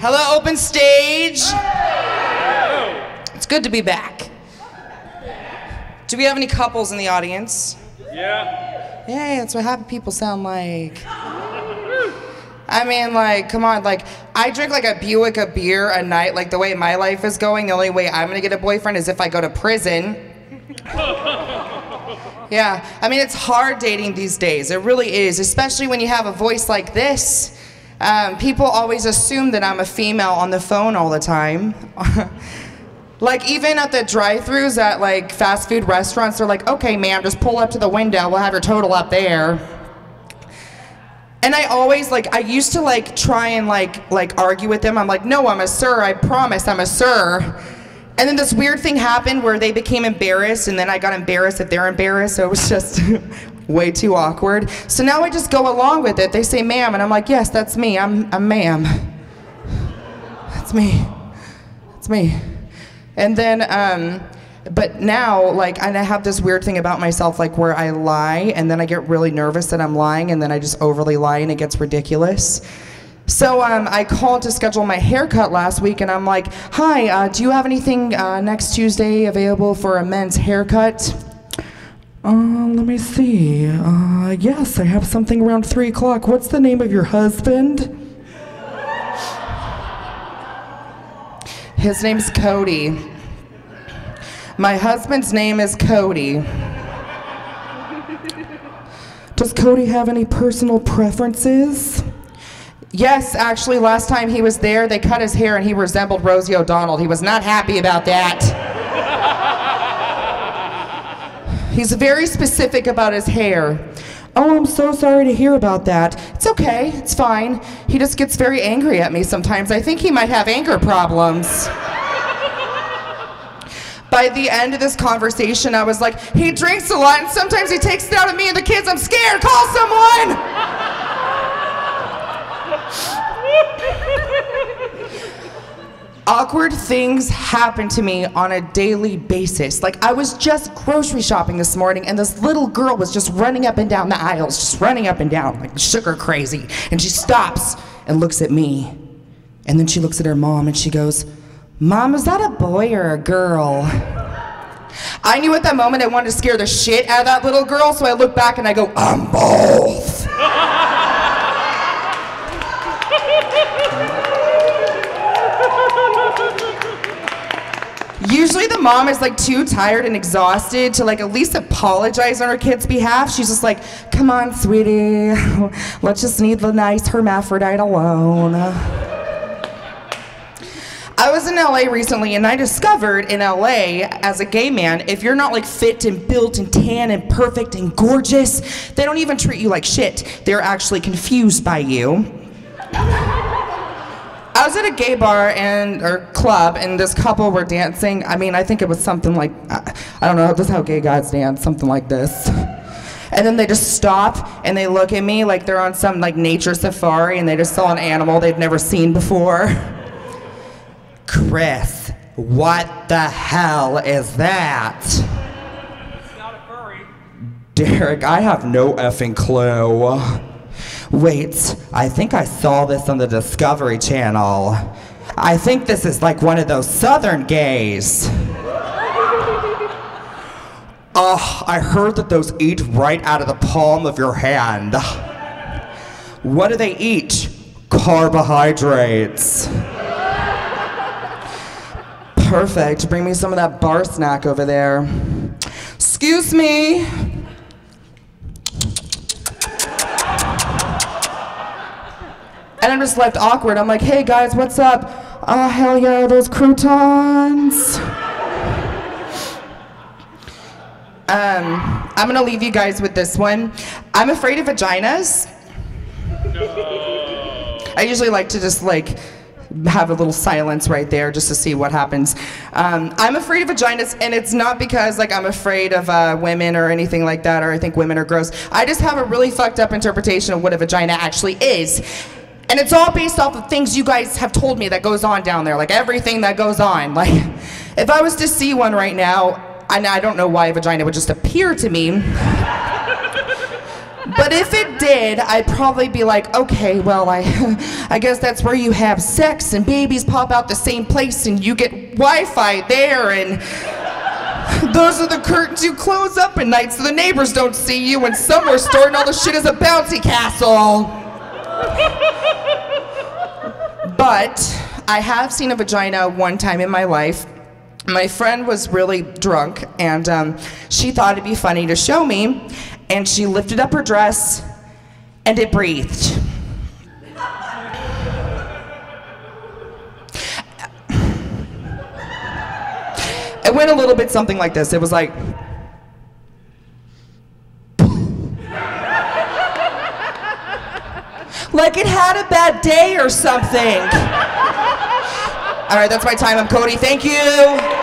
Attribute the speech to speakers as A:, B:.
A: Hello, open stage. It's good to be back. Do we have any couples in the audience?
B: Yeah.
A: Yay, that's what happy people sound like. I mean, like, come on, like, I drink like a Buick of beer a night, like the way my life is going. The only way I'm gonna get a boyfriend is if I go to prison. Yeah, I mean, it's hard dating these days. It really is, especially when you have a voice like this. Um, people always assume that I'm a female on the phone all the time. like, even at the drive throughs at like fast food restaurants, they're like, okay, ma'am, just pull up to the window. We'll have your total up there. And I always like I used to like try and like like argue with them. I'm like, no, I'm a sir. I promise, I'm a sir. And then this weird thing happened where they became embarrassed, and then I got embarrassed that they're embarrassed. So it was just way too awkward. So now I just go along with it. They say, ma'am, and I'm like, yes, that's me. I'm, I'm ma'am. That's me. That's me. And then, um, but now, like, and I have this weird thing about myself, like, where I lie, and then I get really nervous that I'm lying, and then I just overly lie, and it gets ridiculous. So um, I called to schedule my haircut last week, and I'm like, "Hi, uh, do you have anything uh, next Tuesday available for a men's haircut?" Uh, let me see. Uh, yes, I have something around three o'clock. What's the name of your husband? His name's Cody. My husband's name is Cody. Does Cody have any personal preferences? Yes, actually, last time he was there, they cut his hair and he resembled Rosie O'Donnell. He was not happy about that. He's very specific about his hair. Oh, I'm so sorry to hear about that. It's okay, it's fine. He just gets very angry at me sometimes. I think he might have anger problems. By the end of this conversation, I was like, he drinks a lot and sometimes he takes it out of me and the kids. I'm scared. Call someone! Awkward things happen to me on a daily basis. Like, I was just grocery shopping this morning, and this little girl was just running up and down the aisles, just running up and down, like sugar crazy. And she stops and looks at me. And then she looks at her mom and she goes, Mom, is that a boy or a girl? I knew at that moment I wanted to scare the shit out of that little girl, so I look back and I go, I'm both. Usually the mom is like too tired and exhausted to like at least apologize on her kid's behalf. She's just like, come on, sweetie, let's just need the nice hermaphrodite alone. I was in LA recently and I discovered in LA as a gay man, if you're not like fit and built and tan and perfect and gorgeous, they don't even treat you like shit. They're actually confused by you. I was at a gay bar and or club, and this couple were dancing. I mean, I think it was something like I, I don't know. This is how gay guys dance, something like this. And then they just stop and they look at me like they're on some like nature safari, and they just saw an animal they'd never seen before. Chris, what the hell is that?
B: Not a furry.
A: Derek, I have no effing clue. Wait, I think I saw this on the Discovery Channel. I think this is like one of those southern gays. Oh, I heard that those eat right out of the palm of your hand. What do they eat? Carbohydrates. Perfect. Bring me some of that bar snack over there. Excuse me. And I'm just left awkward. I'm like, hey guys, what's up? Oh, hell yeah, those croutons. Um, I'm gonna leave you guys with this one. I'm afraid of vaginas. I usually like to just like have a little silence right there just to see what happens. Um, I'm afraid of vaginas, and it's not because like I'm afraid of uh, women or anything like that, or I think women are gross. I just have a really fucked up interpretation of what a vagina actually is. And it's all based off of things you guys have told me that goes on down there, like everything that goes on. Like, if I was to see one right now, and I don't know why a vagina would just appear to me, But if it did, I'd probably be like, okay, well, I, I guess that's where you have sex and babies pop out the same place and you get Wi-Fi there and those are the curtains you close up at night so the neighbors don't see you and somewhere stored all the shit is a bouncy castle. But I have seen a vagina one time in my life. My friend was really drunk and um, she thought it'd be funny to show me. And she lifted up her dress and it breathed. It went a little bit something like this. It was like. Like it had a bad day or something. All right, that's my time. I'm Cody. Thank you.